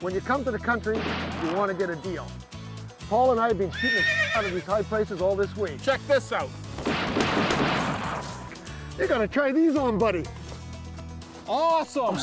When you come to the country, you want to get a deal. Paul and I have been shooting out of these high prices all this week. Check this out. You're gonna try these on, buddy. Awesome.